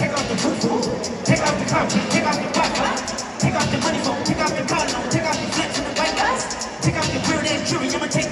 Take off the roof, take off the car, take off the pop, take off the money phone, take off the car, take off the flex and the bike, take off the weird ass jewelry, I'ma take